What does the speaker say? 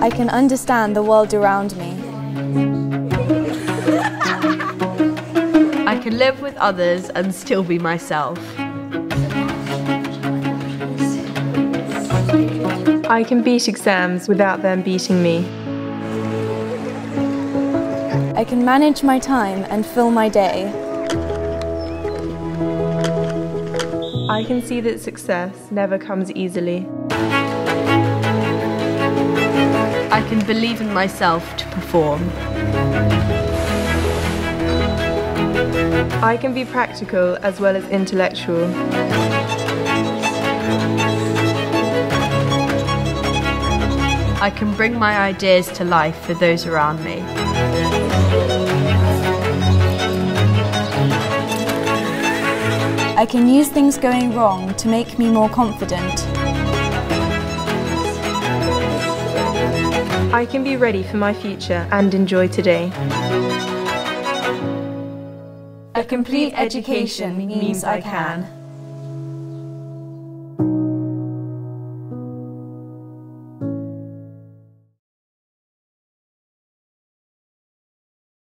I can understand the world around me. I can live with others and still be myself. I can beat exams without them beating me. I can manage my time and fill my day. I can see that success never comes easily. I can believe in myself to perform. I can be practical as well as intellectual. I can bring my ideas to life for those around me. I can use things going wrong to make me more confident. I can be ready for my future and enjoy today. A complete education means I can.